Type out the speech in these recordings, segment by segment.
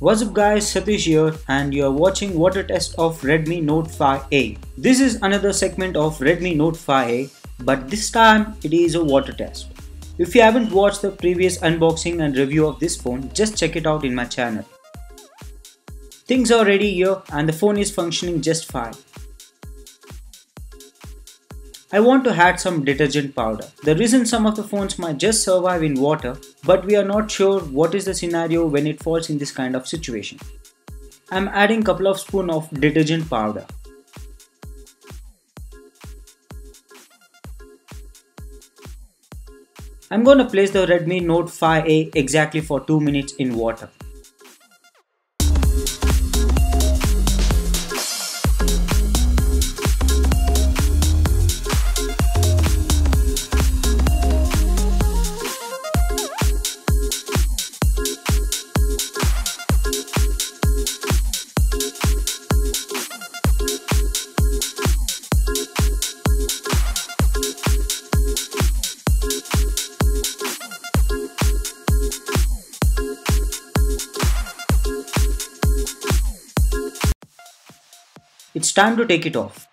What's up guys, Satish here and you're watching water test of Redmi Note 5a. This is another segment of Redmi Note 5a but this time it is a water test. If you haven't watched the previous unboxing and review of this phone, just check it out in my channel. Things are ready here and the phone is functioning just fine. I want to add some detergent powder. The reason some of the phones might just survive in water, but we are not sure what is the scenario when it falls in this kind of situation. I'm adding couple of spoon of detergent powder. I'm gonna place the Redmi Note 5a exactly for 2 minutes in water. It's time to take it off.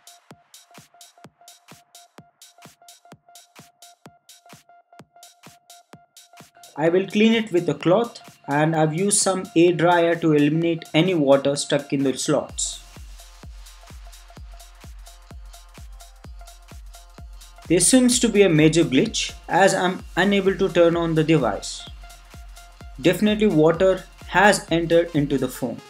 I will clean it with a cloth and I've used some air dryer to eliminate any water stuck in the slots. There seems to be a major glitch as I'm unable to turn on the device. Definitely water has entered into the phone.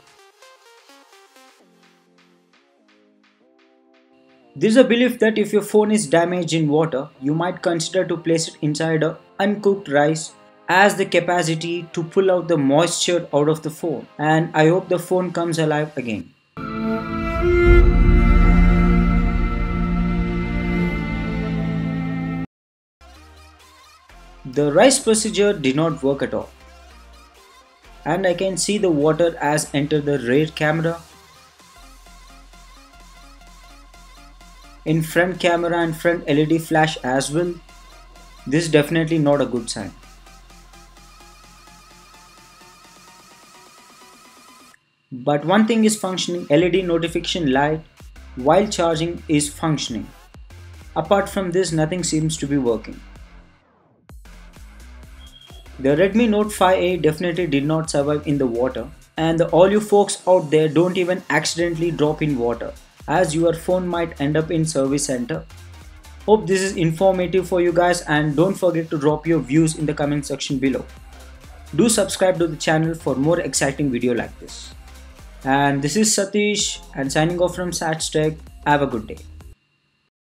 There is a belief that if your phone is damaged in water, you might consider to place it inside a uncooked rice as the capacity to pull out the moisture out of the phone. And I hope the phone comes alive again. The rice procedure did not work at all. And I can see the water as enter the rear camera in front camera and front LED flash as well. This is definitely not a good sign. But one thing is functioning LED notification light while charging is functioning. Apart from this nothing seems to be working. The Redmi Note 5a definitely did not survive in the water and all you folks out there don't even accidentally drop in water as your phone might end up in service center. Hope this is informative for you guys and don't forget to drop your views in the comment section below. Do subscribe to the channel for more exciting video like this. And this is Satish and signing off from Satstech. Have a good day.